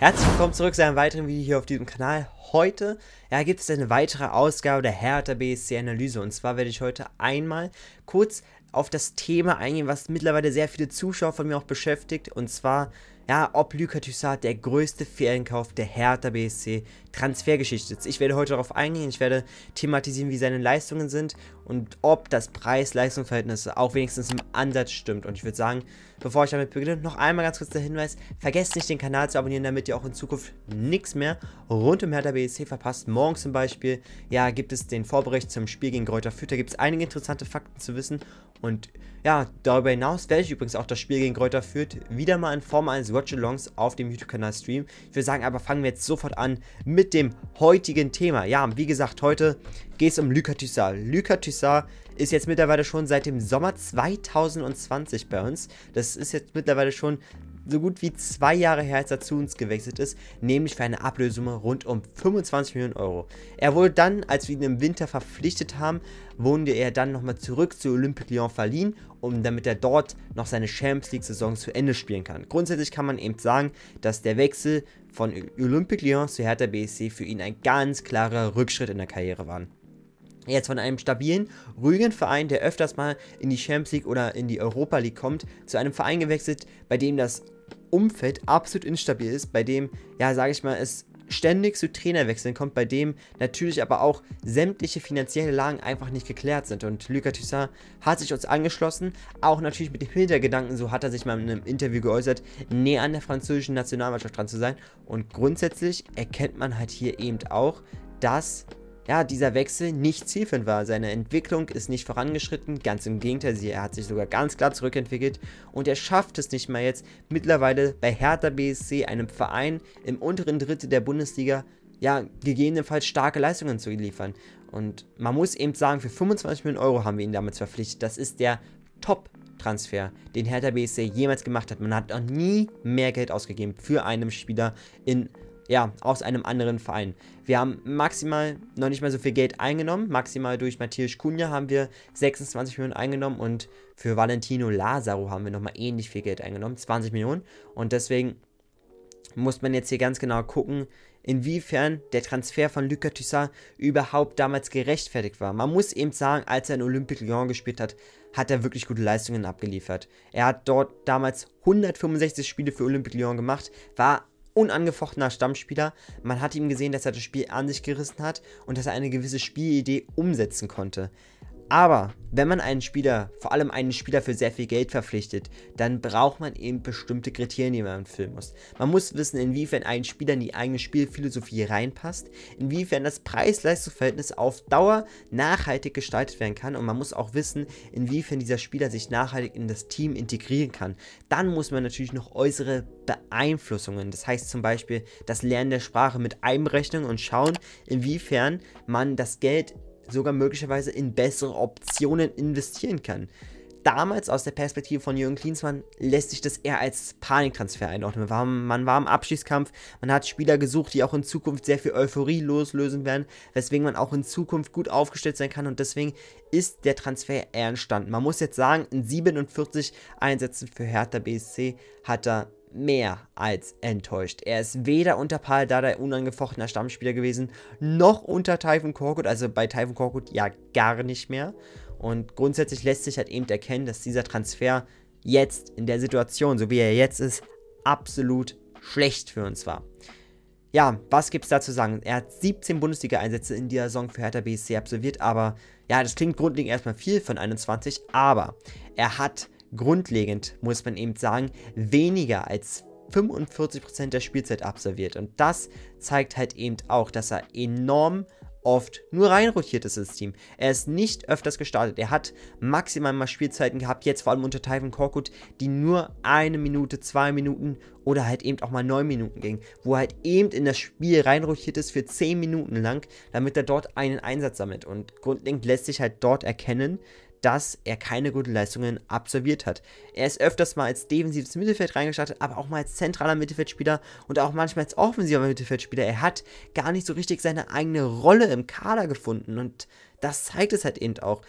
Herzlich willkommen zurück zu einem weiteren Video hier auf diesem Kanal. Heute ja, gibt es eine weitere Ausgabe der Hertha BSC Analyse und zwar werde ich heute einmal kurz auf das Thema eingehen, was mittlerweile sehr viele Zuschauer von mir auch beschäftigt und zwar ja, ob Lucas Toussaint der größte Ferienkauf der Hertha BSC Transfergeschichte ist. Ich werde heute darauf eingehen, ich werde thematisieren, wie seine Leistungen sind und ob das Preis-Leistungs-Verhältnis auch wenigstens im Ansatz stimmt. Und ich würde sagen, bevor ich damit beginne, noch einmal ganz kurz der Hinweis, vergesst nicht den Kanal zu abonnieren, damit ihr auch in Zukunft nichts mehr rund um Hertha BSC verpasst. Morgen zum Beispiel, ja, gibt es den Vorbericht zum Spiel gegen Kräuter Fürth, da gibt es einige interessante Fakten zu wissen und ja, darüber hinaus werde ich übrigens auch das Spiel gegen Kräuter Fürth wieder mal in Form eines Watch-Alongs auf dem YouTube-Kanal streamen. Ich würde sagen, aber fangen wir jetzt sofort an mit dem heutigen Thema. Ja, wie gesagt, heute geht es um Lucas Toussaint. Lucas Toussaint ist jetzt mittlerweile schon seit dem Sommer 2020 bei uns. Das ist jetzt mittlerweile schon so gut wie zwei Jahre her, als er zu uns gewechselt ist, nämlich für eine Ablösung rund um 25 Millionen Euro. Er wurde dann, als wir ihn im Winter verpflichtet haben, wurde er dann nochmal zurück zu Olympique Lyon verliehen, um damit er dort noch seine Champions League Saison zu Ende spielen kann. Grundsätzlich kann man eben sagen, dass der Wechsel von Olympique Lyon zu Hertha BSC für ihn ein ganz klarer Rückschritt in der Karriere war jetzt von einem stabilen, ruhigen Verein, der öfters mal in die Champions League oder in die Europa League kommt, zu einem Verein gewechselt, bei dem das Umfeld absolut instabil ist, bei dem, ja, sage ich mal, es ständig zu Trainerwechseln kommt, bei dem natürlich aber auch sämtliche finanzielle Lagen einfach nicht geklärt sind. Und Lucas Toussaint hat sich uns angeschlossen, auch natürlich mit dem Hintergedanken, so hat er sich mal in einem Interview geäußert, näher an der französischen Nationalmannschaft dran zu sein. Und grundsätzlich erkennt man halt hier eben auch, dass ja, dieser Wechsel nicht zielführend war. Seine Entwicklung ist nicht vorangeschritten, ganz im Gegenteil, er hat sich sogar ganz klar zurückentwickelt und er schafft es nicht mal jetzt, mittlerweile bei Hertha BSC, einem Verein im unteren Drittel der Bundesliga, ja, gegebenenfalls starke Leistungen zu liefern. Und man muss eben sagen, für 25 Millionen Euro haben wir ihn damals verpflichtet. Das ist der Top-Transfer, den Hertha BSC jemals gemacht hat. Man hat noch nie mehr Geld ausgegeben für einen Spieler in ja, aus einem anderen Verein. Wir haben maximal noch nicht mal so viel Geld eingenommen. Maximal durch Matthias Cunha haben wir 26 Millionen eingenommen und für Valentino Lazaro haben wir nochmal ähnlich viel Geld eingenommen, 20 Millionen. Und deswegen muss man jetzt hier ganz genau gucken, inwiefern der Transfer von Lucas Toussaint überhaupt damals gerechtfertigt war. Man muss eben sagen, als er in Olympique Lyon gespielt hat, hat er wirklich gute Leistungen abgeliefert. Er hat dort damals 165 Spiele für Olympique Lyon gemacht, war unangefochtener Stammspieler. Man hat ihm gesehen, dass er das Spiel an sich gerissen hat und dass er eine gewisse Spielidee umsetzen konnte. Aber wenn man einen Spieler, vor allem einen Spieler für sehr viel Geld verpflichtet, dann braucht man eben bestimmte Kriterien, die man erfüllen muss. Man muss wissen, inwiefern ein Spieler in die eigene Spielphilosophie reinpasst, inwiefern das Preis-Leistungs-Verhältnis auf Dauer nachhaltig gestaltet werden kann und man muss auch wissen, inwiefern dieser Spieler sich nachhaltig in das Team integrieren kann. Dann muss man natürlich noch äußere Beeinflussungen, das heißt zum Beispiel das Lernen der Sprache mit einberechnen und schauen, inwiefern man das Geld sogar möglicherweise in bessere Optionen investieren kann. Damals aus der Perspektive von Jürgen Klinsmann lässt sich das eher als Paniktransfer einordnen. Man war, man war im Abschiedskampf, man hat Spieler gesucht, die auch in Zukunft sehr viel Euphorie loslösen werden, weswegen man auch in Zukunft gut aufgestellt sein kann und deswegen ist der Transfer eher entstanden. Man muss jetzt sagen, in 47 Einsätzen für Hertha BSC hat er mehr als enttäuscht. Er ist weder unter Paul Dada unangefochtener Stammspieler gewesen, noch unter Typhon Korkut, also bei Typhon Korkut ja gar nicht mehr. Und grundsätzlich lässt sich halt eben erkennen, dass dieser Transfer jetzt in der Situation, so wie er jetzt ist, absolut schlecht für uns war. Ja, was gibt es da zu sagen? Er hat 17 Bundesliga-Einsätze in dieser Saison für Hertha BSC absolviert, aber ja, das klingt grundlegend erstmal viel von 21, aber er hat grundlegend, muss man eben sagen, weniger als 45% der Spielzeit absolviert. Und das zeigt halt eben auch, dass er enorm oft nur reinrotiert ist ins Team. Er ist nicht öfters gestartet. Er hat maximal mal Spielzeiten gehabt, jetzt vor allem unter Typhon Korkut, die nur eine Minute, zwei Minuten oder halt eben auch mal neun Minuten gingen, wo er halt eben in das Spiel reinrotiert ist für zehn Minuten lang, damit er dort einen Einsatz sammelt. Und grundlegend lässt sich halt dort erkennen, dass er keine guten Leistungen absolviert hat. Er ist öfters mal als defensives Mittelfeld reingestartet, aber auch mal als zentraler Mittelfeldspieler und auch manchmal als offensiver Mittelfeldspieler. Er hat gar nicht so richtig seine eigene Rolle im Kader gefunden und das zeigt es halt eben auch,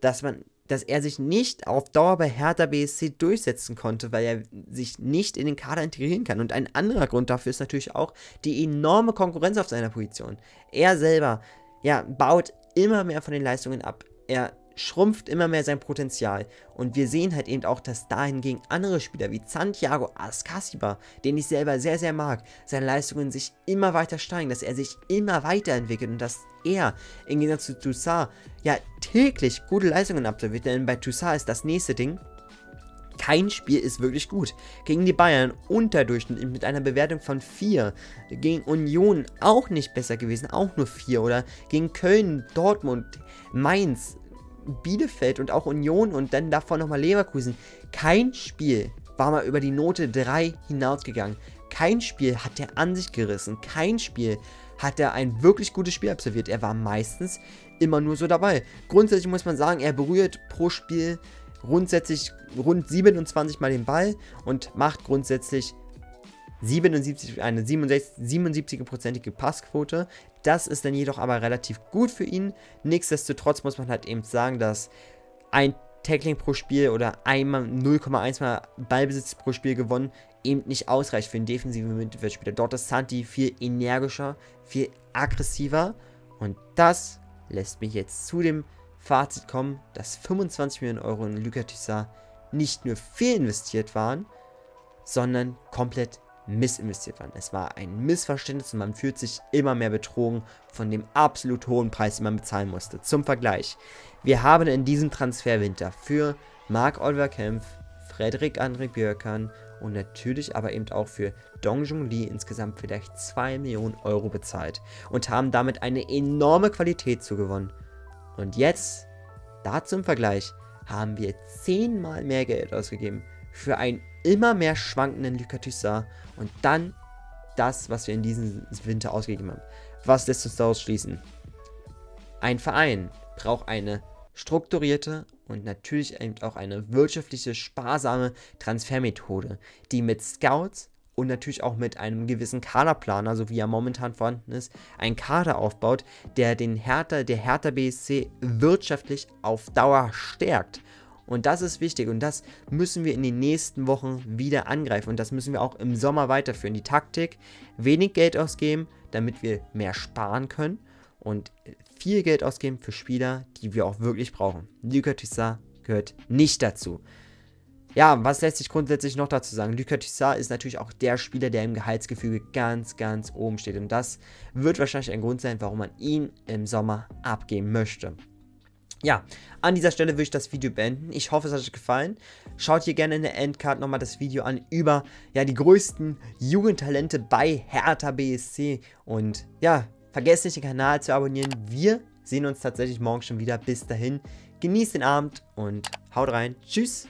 dass man dass er sich nicht auf Dauer bei Hertha BSC durchsetzen konnte, weil er sich nicht in den Kader integrieren kann. Und ein anderer Grund dafür ist natürlich auch die enorme Konkurrenz auf seiner Position. Er selber, ja, baut immer mehr von den Leistungen ab. Er schrumpft immer mehr sein Potenzial. Und wir sehen halt eben auch, dass dahingegen andere Spieler wie Santiago Ascasiba, den ich selber sehr, sehr mag, seine Leistungen sich immer weiter steigen, dass er sich immer weiterentwickelt und dass er im Gegensatz zu Toussaint ja täglich gute Leistungen absolviert. Denn bei Toussaint ist das nächste Ding, kein Spiel ist wirklich gut. Gegen die Bayern unterdurchschnittlich mit einer Bewertung von 4. Gegen Union auch nicht besser gewesen, auch nur 4. Oder gegen Köln, Dortmund, Mainz Bielefeld und auch Union und dann davor nochmal Leverkusen. Kein Spiel war mal über die Note 3 hinausgegangen. Kein Spiel hat er an sich gerissen. Kein Spiel hat er ein wirklich gutes Spiel absolviert. Er war meistens immer nur so dabei. Grundsätzlich muss man sagen, er berührt pro Spiel grundsätzlich rund 27 Mal den Ball und macht grundsätzlich 77, eine 77-prozentige Passquote. Das ist dann jedoch aber relativ gut für ihn. Nichtsdestotrotz muss man halt eben sagen, dass ein Tackling pro Spiel oder einmal 0,1 mal Ballbesitz pro Spiel gewonnen eben nicht ausreicht für einen defensiven Mittelfeldspieler. Dort ist Santi viel energischer, viel aggressiver und das lässt mich jetzt zu dem Fazit kommen, dass 25 Millionen Euro in Tissar nicht nur fehlinvestiert waren, sondern komplett missinvestiert waren. Es war ein Missverständnis und man fühlt sich immer mehr betrogen von dem absolut hohen Preis, den man bezahlen musste. Zum Vergleich, wir haben in diesem Transferwinter für Marc-Oliver Kempf, Frederik André Björkan und natürlich aber eben auch für Dong Jung Lee insgesamt vielleicht 2 Millionen Euro bezahlt und haben damit eine enorme Qualität zugewonnen. Und jetzt, dazu im Vergleich, haben wir zehnmal mehr Geld ausgegeben für einen immer mehr schwankenden Toussaint und dann das, was wir in diesem Winter ausgegeben haben. Was lässt uns daraus schließen? Ein Verein braucht eine strukturierte und natürlich eben auch eine wirtschaftliche, sparsame Transfermethode, die mit Scouts und natürlich auch mit einem gewissen Kaderplaner, so wie er momentan vorhanden ist, einen Kader aufbaut, der den Hertha, der Hertha BSC wirtschaftlich auf Dauer stärkt und das ist wichtig und das müssen wir in den nächsten Wochen wieder angreifen und das müssen wir auch im Sommer weiterführen. Die Taktik, wenig Geld ausgeben, damit wir mehr sparen können und viel Geld ausgeben für Spieler, die wir auch wirklich brauchen. Lucas Tissot gehört nicht dazu. Ja, was lässt sich grundsätzlich noch dazu sagen? Lucas Tissot ist natürlich auch der Spieler, der im Gehaltsgefüge ganz, ganz oben steht. Und das wird wahrscheinlich ein Grund sein, warum man ihn im Sommer abgeben möchte. Ja, an dieser Stelle würde ich das Video beenden. Ich hoffe, es hat euch gefallen. Schaut hier gerne in der Endcard nochmal das Video an über ja, die größten Jugendtalente bei Hertha BSC. Und ja, vergesst nicht den Kanal zu abonnieren. Wir sehen uns tatsächlich morgen schon wieder. Bis dahin, genießt den Abend und haut rein. Tschüss.